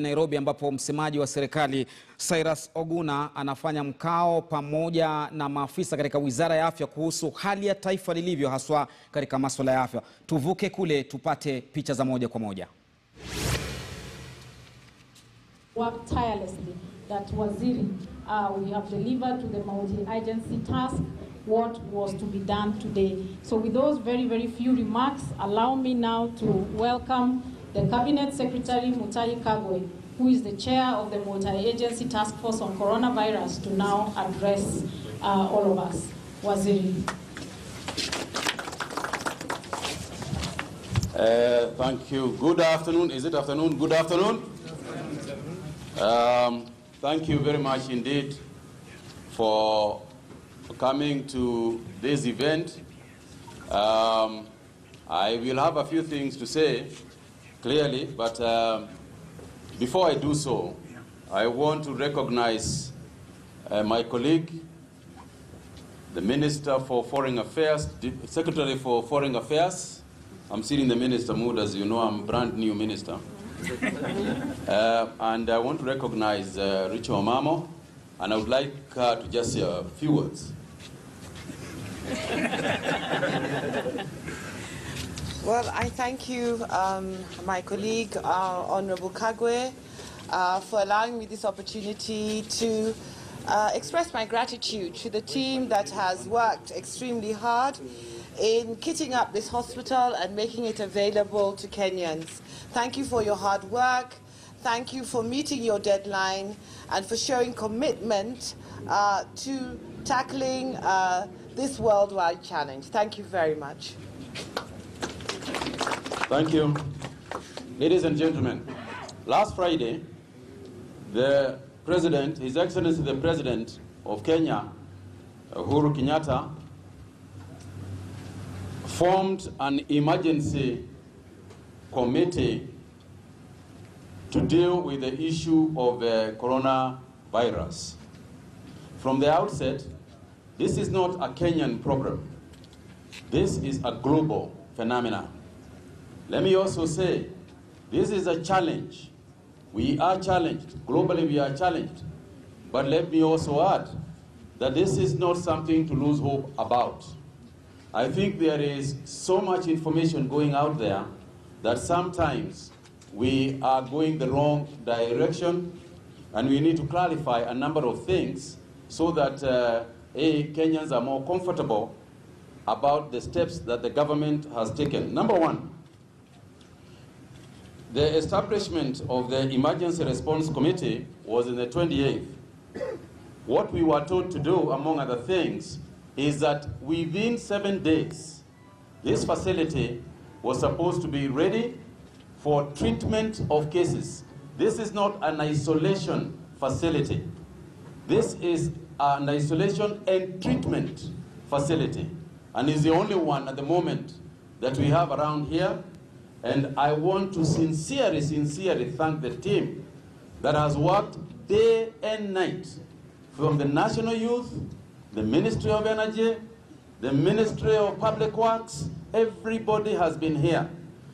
Nairobi ambapo msemaji wa serikali Cyrus Oguna anafanya mkao pamoja na maafisa katika Wizara ya Afya kuhusu hali ya taifa lilivyo haswa katika masuala ya afya. Tuvuke kule tupate picha za moja kwa moja. Work tirelessly that Waziri, uh, we have delivered to the multi-agency task what was to be done today. So with those very, very few remarks, allow me now to welcome the Cabinet Secretary Mutahi Kagwe, who is the chair of the multi-agency task force on coronavirus to now address uh, all of us. Waziri. Uh, thank you. Good afternoon. Is it afternoon? Good afternoon. Um, thank you very much indeed for coming to this event. Um, I will have a few things to say clearly, but um, before I do so, I want to recognize uh, my colleague, the Minister for Foreign Affairs, Secretary for Foreign Affairs. I'm still in the minister mood, as you know, I'm brand new minister. Uh, and I want to recognize uh, Raychelle Omamo, and I would like to just say a few words. Well, I thank you, um, my colleague, uh, Honorable Kagwe, uh, for allowing me this opportunity to uh, express my gratitude to the team that has worked extremely hard in kitting up this hospital and making it available to Kenyans. Thank you for your hard work. Thank you for meeting your deadline and for showing commitment uh, to tackling uh, this worldwide challenge. Thank you very much. Thank you. Ladies and gentlemen, last Friday, the President, His Excellency the President of Kenya, Uhuru Kenyatta, formed an emergency committee to deal with the issue of the coronavirus. From the outset, this is not a Kenyan problem. This is a global phenomenon. Let me also say, this is a challenge. We are challenged. Globally, we are challenged. But let me also add that this is not something to lose hope about. I think there is so much information going out there that sometimes we are going the wrong direction and we need to clarify a number of things so that uh, A, Kenyans are more comfortable about the steps that the government has taken. Number one, the establishment of the Emergency Response Committee was in the 28th. What we were told to do, among other things, is that within seven days, this facility was supposed to be ready for treatment of cases. This is not an isolation facility. This is an isolation and treatment facility, and is the only one at the moment that we have around here. And I want to sincerely, sincerely thank the team that has worked day and night from the National Youth, the Ministry of Energy, the Ministry of Public Works. Everybody has been here.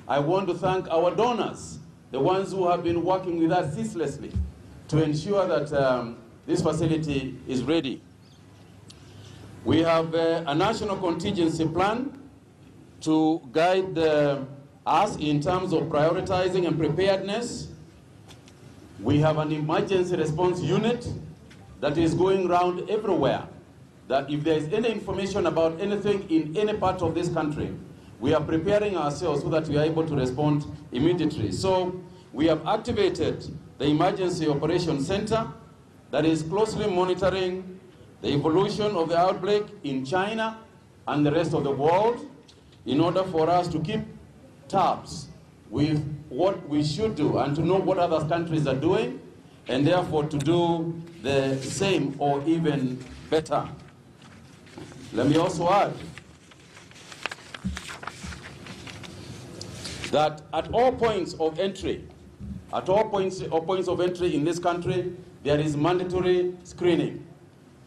I want to thank our donors, the ones who have been working with us ceaselessly to ensure that um, this facility is ready. We have uh, a national contingency plan to guide uh, us in terms of prioritizing and preparedness. We have an emergency response unit that is going around everywhere. That if there is any information about anything in any part of this country, we are preparing ourselves so that we are able to respond immediately. So we have activated the Emergency Operations Center that is closely monitoring the evolution of the outbreak in China and the rest of the world in order for us to keep tabs with what we should do and to know what other countries are doing and therefore to do the same or even better. Let me also add that at all points of entry, at all points, all points of entry in this country, there is mandatory screening.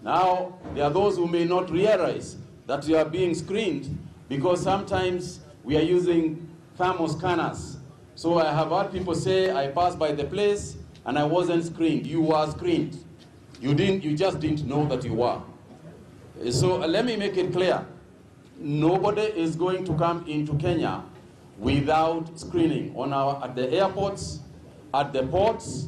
Now, there are those who may not realize that you are being screened because sometimes we are using thermal scanners So I have heard people say, I passed by the place, and I wasn't screened. You were screened. You didn't. You just didn't know that you were. So uh, let me make it clear. Nobody is going to come into Kenya without screening on our at the airports, at the ports.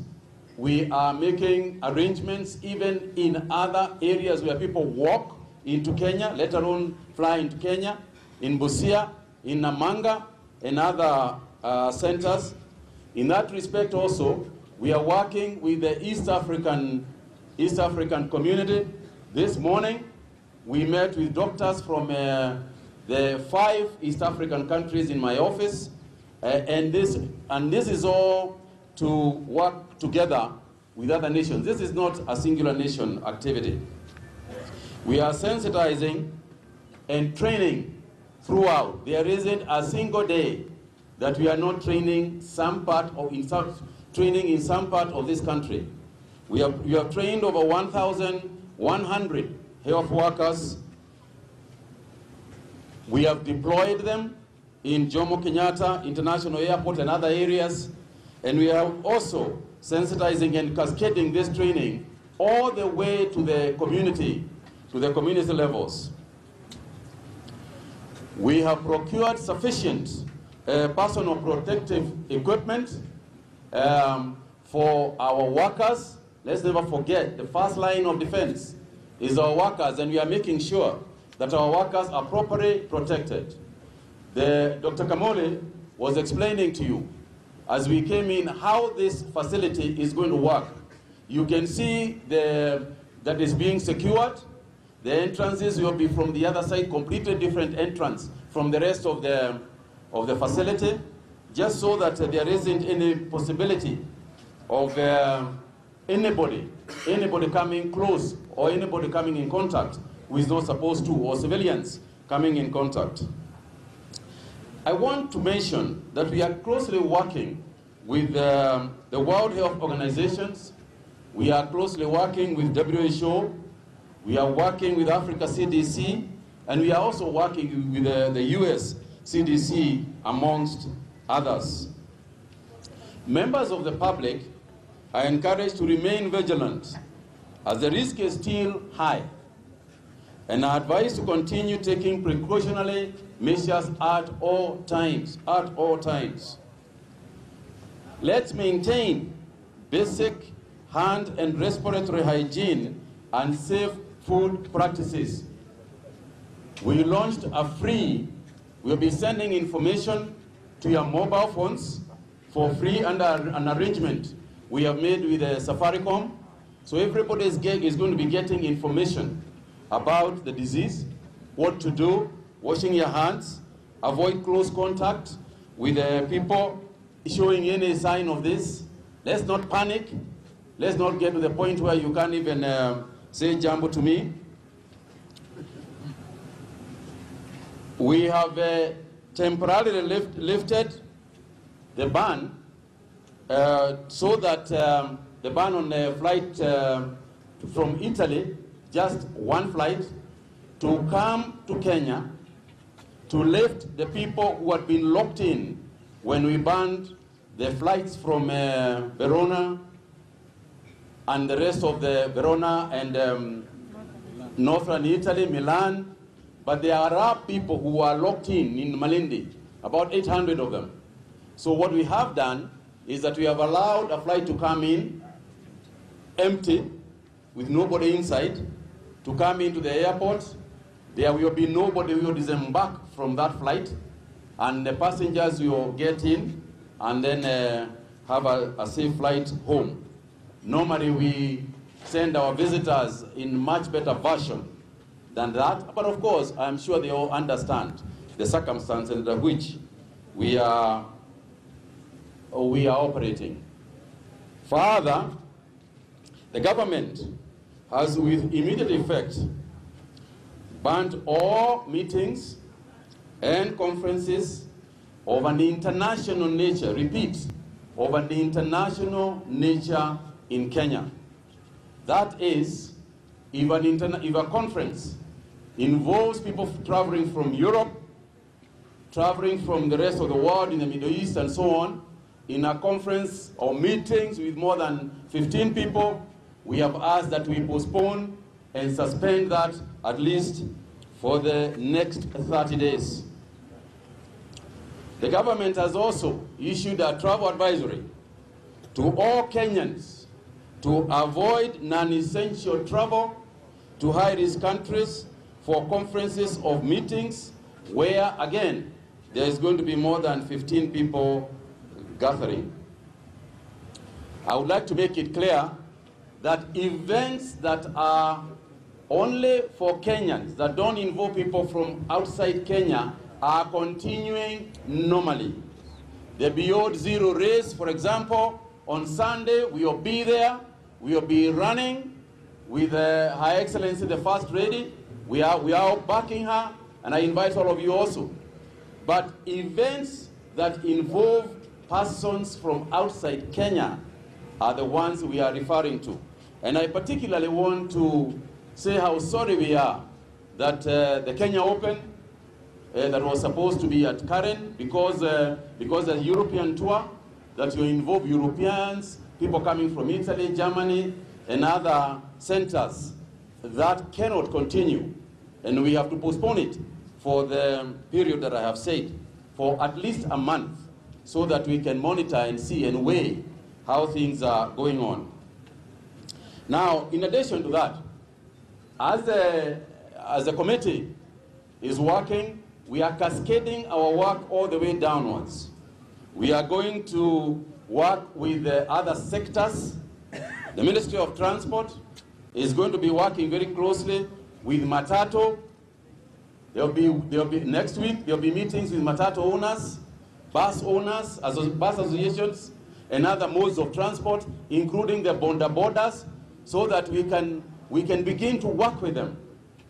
We are making arrangements even in other areas where people walk into Kenya, let alone fly into Kenya, in Busia, in Namanga, and other uh, centers. In that respect also, we are working with the East African, East African community. This morning, we met with doctors from uh, the five East African countries in my office, uh, and, this, and this is all to work together with other nations. This is not a singular nation activity. We are sensitizing and training throughout. There isn't a single day that we are not training some part of in some, training in some part of this country. We have, we have trained over 1,100 health workers. We have deployed them in Jomo Kenyatta International Airport and other areas. And we are also sensitizing and cascading this training all the way to the community, to the community levels. We have procured sufficient uh, personal protective equipment um, for our workers. Let's never forget the first line of defense is our workers, and we are making sure that our workers are properly protected. The, Dr. Kamole was explaining to you as we came in how this facility is going to work. You can see the, that is being secured. The entrances will be from the other side, completely different entrance from the rest of the, of the facility, just so that uh, there isn't any possibility of uh, anybody, anybody coming close or anybody coming in contact is not supposed to, or civilians coming in contact. I want to mention that we are closely working with um, the World Health Organizations. We are closely working with WHO. We are working with Africa CDC. And we are also working with the, the US CDC, amongst others. Members of the public are encouraged to remain vigilant as the risk is still high and are advised to continue taking precautionary measures at all times, at all times. Let's maintain basic hand and respiratory hygiene and safe food practices. We launched a free, we'll be sending information to your mobile phones for free under an arrangement we have made with uh, Safaricom. So everybody is, get, is going to be getting information about the disease, what to do, washing your hands, avoid close contact with uh, people showing any sign of this. Let's not panic. Let's not get to the point where you can't even uh, say jumbo to me. We have uh, temporarily lift, lifted the ban uh, so that um, the ban on the flight uh, from Italy, just one flight, to come to Kenya to lift the people who had been locked in when we banned the flights from uh, Verona and the rest of the Verona and um, northern Italy, Milan. But there are people who are locked in in Malindi, about 800 of them. So what we have done is that we have allowed a flight to come in empty, with nobody inside, to come into the airport. There will be nobody who will disembark from that flight, and the passengers will get in and then uh, have a, a safe flight home. Normally, we send our visitors in much better version than that, but of course, I'm sure they all understand the circumstances under which we are we are operating. Further, the government has with immediate effect banned all meetings and conferences of an international nature, repeat, of an international nature in Kenya. That is, if, an if a conference involves people traveling from Europe, traveling from the rest of the world in the Middle East and so on, in a conference or meetings with more than 15 people, we have asked that we postpone and suspend that at least for the next 30 days. The government has also issued a travel advisory to all Kenyans to avoid non-essential travel to high-risk countries for conferences of meetings where, again, there is going to be more than 15 people gathering. I would like to make it clear that events that are only for Kenyans, that don't involve people from outside Kenya, are continuing normally. The Beyond Zero race, for example, on Sunday, we will be there. We will be running with uh, Her Excellency the First Lady. We are, we are backing her, and I invite all of you also. But events that involve persons from outside Kenya are the ones we are referring to. And I particularly want to say how sorry we are that uh, the Kenya Open uh, that was supposed to be at Karen because, uh, because the European tour that will involve Europeans, people coming from Italy, Germany, and other centers, that cannot continue. And we have to postpone it for the period that I have said, for at least a month, so that we can monitor and see and weigh how things are going on. Now, in addition to that, as the, as the committee is working, we are cascading our work all the way downwards. We are going to work with the other sectors. The Ministry of Transport is going to be working very closely with matatu. There'll be, there'll be, next week, there'll be meetings with matatu owners, bus owners, asso- bus associations, and other modes of transport, including the boda bodas, so that we can, we can begin to work with them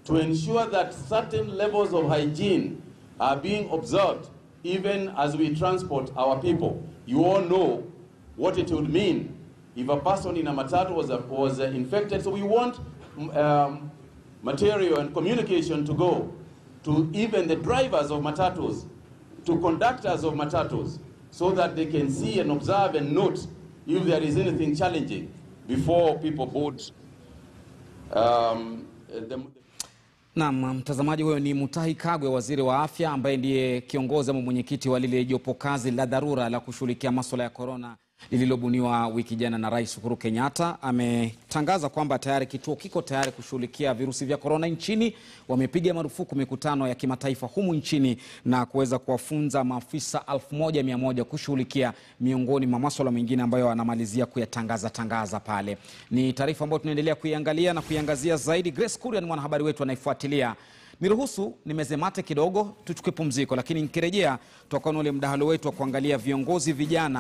to ensure that certain levels of hygiene are being observed even as we transport our people. You all know what it would mean if a person in a matatu was, was uh, infected. So we want um, material and communication to go to even the drivers of matatus, to conductors of matatus, so that they can see and observe and note if there is anything challenging before people board um, the, Naam, mtazamaji, huyo ni Mutahi Kagwe, waziri wa afya, ambaye ndiye kiongozi ama mwenyekiti wa lile jopo kazi la dharura la kushughulikia maswala ya korona lililobuniwa wiki jana na Rais Uhuru Kenyatta. Ametangaza kwamba tayari kituo kiko tayari kushughulikia virusi vya korona nchini. Wamepiga marufuku mikutano ya kimataifa humu nchini na kuweza kuwafunza maafisa 1100 kushughulikia miongoni mwa maswala mengine ambayo anamalizia kuyatangaza tangaza pale. Ni taarifa ambayo tunaendelea kuiangalia na kuiangazia zaidi. Grace Kuria ni mwanahabari wetu anaifuatilia. Niruhusu nimezemate kidogo, tuchukue pumziko, lakini nikirejea tutakuwa na ule mdahalo wetu wa kuangalia viongozi vijana